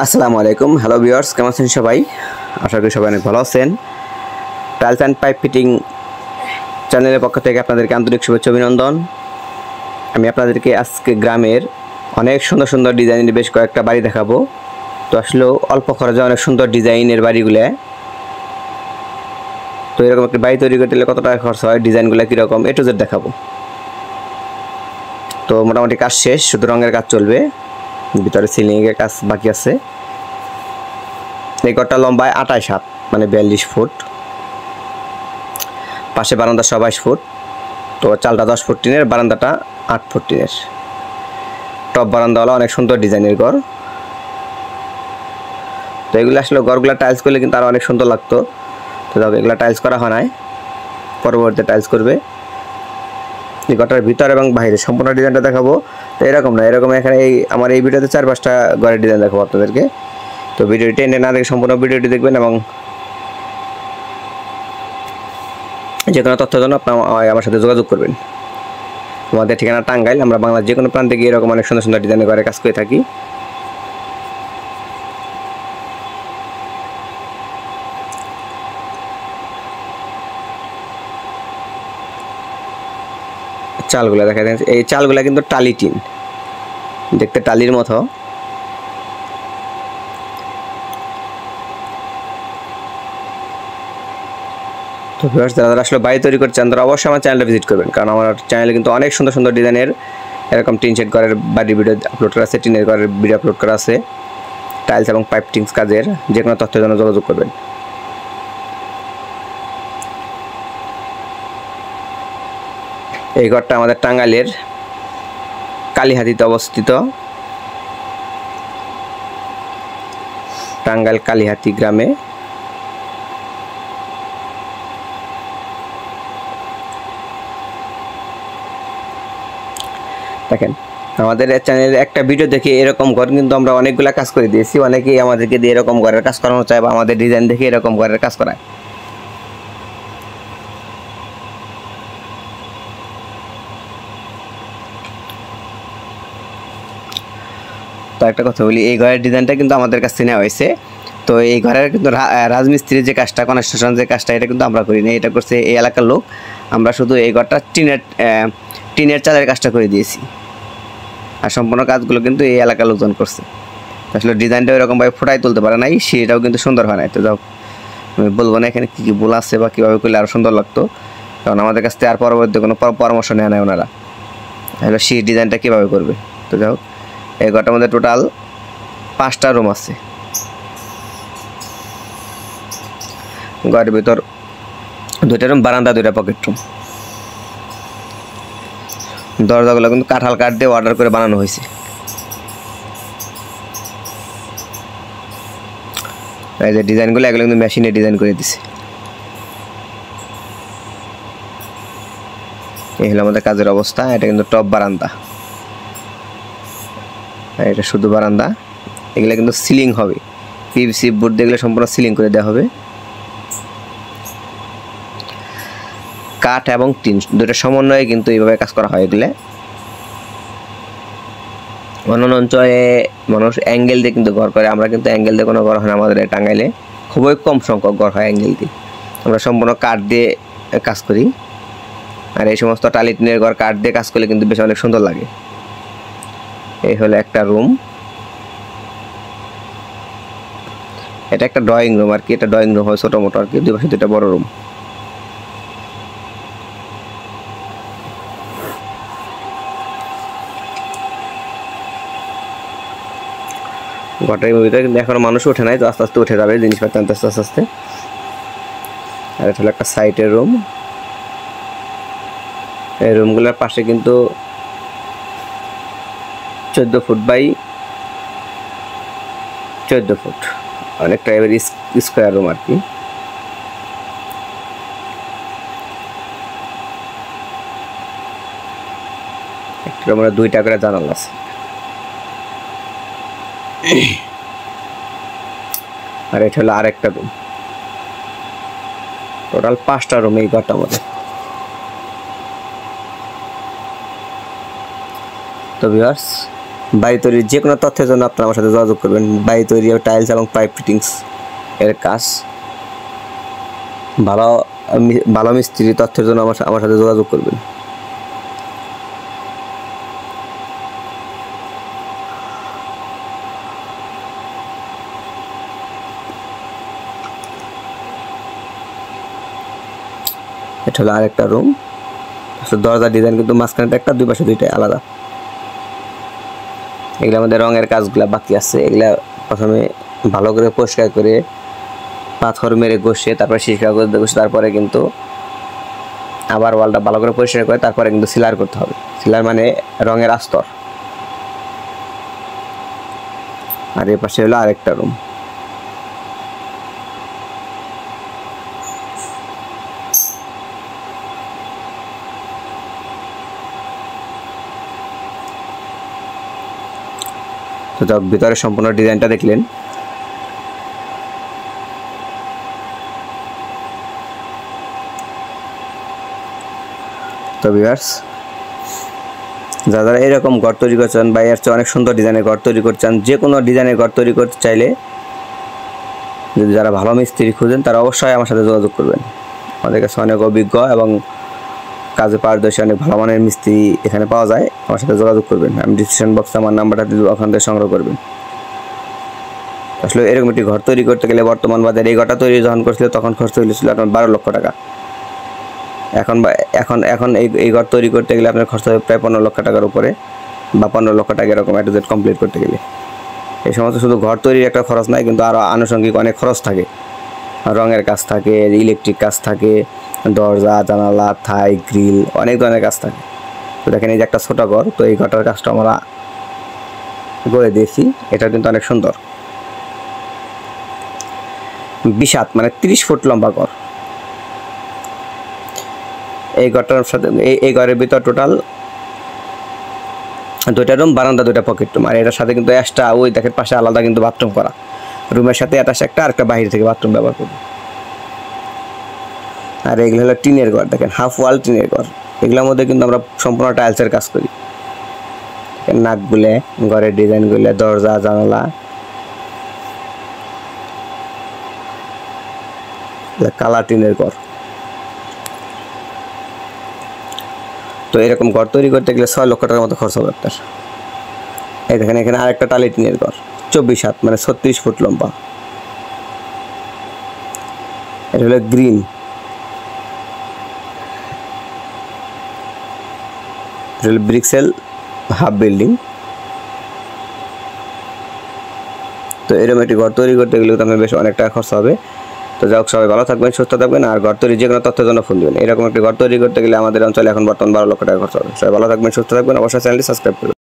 আসসালামু আলাইকুম। Hello viewers কেমন আছেন সবাই? আশা করি সবাই অনেক ভালো আছেন। টাইলস অ্যান্ড পাইপ ফিটিং চ্যানেলের পক্ষ থেকে আপনাদেরকে আন্তরিক শুভেচ্ছা, অভিনন্দন। আমি আপনাদেরকে আজকে গ্রামের অনেক সুন্দর সুন্দর ডিজাইনের বেশ কয়েকটা বাড়ি দেখাবো। তো আসলে অল্প খরচে অনেক সুন্দর ডিজাইনের বাড়িগুলো। তো এরকম একটা বাড়ি তৈরি করতে কত টাকা খরচ হয়, ডিজাইনগুলো কীরকম, এ টু জেড দেখাবো। তো মোটামুটি কাজ শেষ, শুধু রঙের কাজ চলবে। ভিতরে সিলিংয়ের কাজ বাকি আছে। এই ঘরটা লম্বায় আটাইশ হাত মানে বিয়াল্লিশ ফুট। পাশে বারান্দা সব বাইশ ফুট। তো চালটা দশ ফুট টিনের, বারান্দাটা আট ফুট টিনের। টপ বারান্দাওয়ালা অনেক সুন্দর ডিজাইনের ঘর। তো এগুলো আসলে ঘরগুলো টাইলস করলে কিন্তু আরও অনেক সুন্দর লাগতো। তো দেখো এগুলো টাইলস করা হয় নাই। পরবর্তীতে টাইলস করবে। এই ঘরটার ভিতর এবং বাইরে, সম্পূর্ণ ডিজাইনটা দেখাবো। তো এরকম না, এরকম এখানে এই, আমার এই ভিডিওতে চার পাঁচটা ঘরের ডিজাইন দেখাবো আপনাদেরকে। তো ভিডিওটি টেনে না দেখে সম্পূর্ণ ভিডিওটি দেখবেন এবং যে কোনো তথ্যের জন্য আপনার আমার সাথে যোগাযোগ করবেন। আমাদের ঠিকানা টাঙ্গাইল, আমরা বাংলার যে কোনো প্রান্তে গিয়ে এরকম অনেক সুন্দর সুন্দর ডিজাইনের ঘরে কাজ করে থাকি। চালগুলো দেখা যাচ্ছে এই চালগুলো কিন্তু টালি টিন। দেখতে টালির মতো। তো ভিউয়ার্স যারা আসলে বাড়ি তৈরি করছেন তারা অবশ্যই আমার চ্যানেলটা ভিজিট করবেন। কারণ আমার চ্যানেলে কিন্তু অনেক সুন্দর সুন্দর ডিজাইনের এরকম টিন শেড ঘরের বাড়ির ভিডিও আপলোড করা আছে, টিনের ঘরের ভিডিও আপলোড করা আছে। টাইলস এবং পাইপ টিংস কাজের যে কোনো তথ্যের জন্য যোগাযোগ করবেন। এই ঘরটা আমাদের টাঙ্গাইলের কালীহাতিতে অবস্থিত। টাঙ্গাইল কালীহাতি গ্রামে। দেখেন, আমাদের চ্যানেলের একটা ভিডিও দেখে এরকম ঘর কিন্তু আমরা অনেকগুলো কাজ করে দিয়েছি। অনেকেই আমাদেরকে দিয়ে এরকম ঘরের কাজ করানো চায় বা আমাদের ডিজাইন দেখে এরকম ঘরের কাজ করায়। তো একটা কথা বলি, এই ঘরের ডিজাইনটা কিন্তু আমাদের কাছে নেওয়া হয়েছে। তো এই ঘরের কিন্তু রাজমিস্ত্রির যে কাজটা কনস্ট্রাকশন যে কাজটা, এটা কিন্তু আমরা করি না এটা করছে এই এলাকার লোক। আমরা শুধু এই ঘরটা টিনের টিনের চালের কাজটা করে দিয়েছি। আর সম্পূর্ণ কাজগুলো কিন্তু এই এলাকার লোকজন করছে। আসলে ডিজাইনটা ওইরকমভাবে ফুটাই তুলতে পারে নাই, সেটাও কিন্তু সুন্দর হয় না তো যাও, আমি বলব না এখানে কী কী ভুল আছে বা কীভাবে করলে আরও সুন্দর লাগতো। কারণ আমাদের কাছ থেকে আর পরবর্তী কোনো পরামর্শ নেয় না ওনারা। তাহলে সেই ডিজাইনটা কীভাবে করবে? তো যাই হোক। এই ঘরটার মধ্যে টোটাল পাঁচটা রুম আছে। ঘরের ভিতর দুইটা রুম বারান্দা, দুইটা পকেট রুম দরজাগুলো কিন্তু কাঁঠাল কাঠ দিয়ে অর্ডার করে বানানো হয়েছে। এই যে ডিজাইনগুলো, এগুলো কিন্তু মেশিনে ডিজাইন করে দিছে। এই হলো আমাদের কাজের অবস্থা, এটা কিন্তু টপ বারান্দা। আর এটা শুধু বারান্দা। এগুলো কিন্তু সিলিং হবে। পিভিসি বোর্ড এগুলো সম্পূর্ণ সিলিং করে দেওয়া হবে। কাঠ এবং টিন, দুটো সমন্বয়ে কিন্তু এইভাবে কাজ করা হয় এগুলো। অন্যান্য অঞ্চলে মানুষ অ্যাঙ্গেল দিয়ে কিন্তু ঘর করে। আমরা কিন্তু অ্যাঙ্গেল দিয়ে কোনো ঘর হয় না, আমাদের টাঙ্গাইলে খুবই কম সংখ্যক ঘর হয় অ্যাঙ্গেল দিয়ে। আমরা সম্পূর্ণ কাঠ দিয়ে কাজ করি। আর এই সমস্ত টালি টিনের ঘর কাঠ দিয়ে কাজ করলে কিন্তু বেশ অনেক সুন্দর লাগে। এই হলো একটা রুম এটা একটা ড্রয়িং রুম আর কি, এটা ড্রয়িং রুম হয় ছোটো মোটো আর কি, দুই পাশে দুটা বড় রুম ঘরটার ভিতরে কিন্তু এখনও মানুষ ওঠে নাই, তো আস্তে আস্তে উঠে যাবে, জিনিসপত্র আনতে আস্তে আস্তে। আর এটা হলো একটা সাইটের রুম এই রুমগুলোর পাশে কিন্তু চোদ্দ ফুট বাই চোদ্দ ফুট। অনেকটা এবার স্কোয়ার রুম আর কি। একটা রুমের দুইটা করে জানালা আছে। আর এটা হলো আরেকটা রুম টোটাল পাঁচটা রুম এই ঘরটার মধ্যে। তো ভিউয়ার্স বাড়ি তৈরির যে কোনো তথ্যের জন্য আপনারা আমার সাথে যোগাযোগ করবেন। বাড়ি তৈরি টাইলস এবং পাইপ ফিটিংস এর কাজ। ভালো ভালো মিস্ত্রি তথ্যের জন্য আমার আমার সাথে যোগাযোগ করবেন। এটা হলো আরেকটা রুম দরজার ডিজাইন কিন্তু মাঝখানে একটা, দুই পাশে দুইটাই আলাদা। এগুলো আমাদের রঙের কাজগুলো বাকি আছে। এগুলা প্রথমে ভালো করে পরিষ্কার করে পাথর মেরে ঘষে, তারপরে শিষ্কার করে ঘষে, তারপরে কিন্তু আবার ওয়ালটা ভালো করে পরিষ্কার করে, তারপরে কিন্তু সিলার করতে হবে। সিলার মানে রঙের আস্তর। আর এ পাশে হলো আরেকটা রুম তো যাক, ভিতরে সম্পূর্ণ ডিজাইনটা দেখলেন। তো ভিউয়ার্স, যারা যারা এরকম ঘর তৈরি করছেন বা এর চেয়ে অনেক সুন্দর ডিজাইনের ঘর তৈরি করছেন যে কোনো ডিজাইনের ঘর তৈরি করতে চাইলে যদি যারা ভালো মিস্ত্রি খুঁজেন, তারা অবশ্যই আমার সাথে যোগাযোগ করবেন। আমাদের কাছে অনেক অভিজ্ঞ এবং কাজে পারদর্শী অনেক ভালো মানের মিস্ত্রি এখানে পাওয়া যায় আমার সাথে যোগাযোগ করবেন। আমি ডিসক্রিপশন বক্সে আমার নাম্বারটা দেবো, ওখান থেকে সংগ্রহ করবেন। আসলে এরকম একটি ঘর তৈরি করতে গেলে বর্তমান বাজারে এই ঘরটা তৈরি যখন করছিল তখন খরচ হয়েছিল আপনার বারো লক্ষ টাকা। এখন বা এখন এখন এই এই ঘর তৈরি করতে গেলে আপনার খরচ হবে প্রায় পনেরো লক্ষ টাকার উপরে বা পনেরো লক্ষ টাকা এরকম একটা জেড কমপ্লিট করতে গেলে। এই সমস্ত শুধু ঘর তৈরির একটা খরচ নাই কিন্তু আরও আনুষঙ্গিক অনেক খরচ থাকে। রঙের কাজ থাকে ইলেকট্রিক কাজ থাকে দরজা, জানালা, থাই, গ্রিল, অনেক ধরনের কাজ থাকে। তো দেখেন এই যে একটা ছোটো ঘর, তো এই ঘরটার কাজটা আমরা গড়ে দিয়েছি। এটা কিন্তু অনেক সুন্দর। বিশাত মানে তিরিশ ফুট লম্বা ঘর। এই ঘরটার সাথে, এই এই ঘরের ভিতর টোটাল দুইটা রুম বারান্দা, দুইটা পকেট রুম আর এটার সাথে কিন্তু এক্সট্রা ওই দেখেন পাশে আলাদা কিন্তু বাথরুম করা। রুমের সাথে অ্যাটাচ একটা আর একটা বাইরে থেকে বাথরুম ব্যবহার করবে। আর এগুলো হলো টিনের ঘর, দেখেন হাফ ওয়াল টিনের ঘর। এগুলোর মধ্যে কিন্তু আমরা সম্পূর্ণ টাইলসের কাজ করি। নাকগুলো ঘরের ডিজাইনগুলো দরজা, জানালা। কালা টিনের ঘর। তো এরকম ঘর তৈরি করতে গেলে ছয় লক্ষ টাকার মতো খরচ হবে আপনার। এই দেখেন, এখানে আরেকটা টালি টিনের ঘর, চব্বিশ হাত মানে ছত্রিশ ফুট লম্বা। এটা হলো গ্রিন। এটা ব্রিক্সেল হাফ বিল্ডিং তো এরকম একটি ঘর তৈরি করতে গেলে তো বেশ অনেক টাকা খরচ হবে। তো যাই হোক, সবাই ভালো থাকবেন, সুস্থ থাকবেন, আর ঘর তৈরি যে কোনো তথ্যের জন্য ফোন দেবেন। এরকম একটি ঘর তৈরি করতে গেলে আমাদের অঞ্চলে এখন বর্তমান বারো লক্ষ টাকা খরচ হবে। সবাই ভালো থাকবেন, সুস্থ থাকবেন, অবশ্যই চ্যানেলটি সাবস্ক্রাইব করবেন।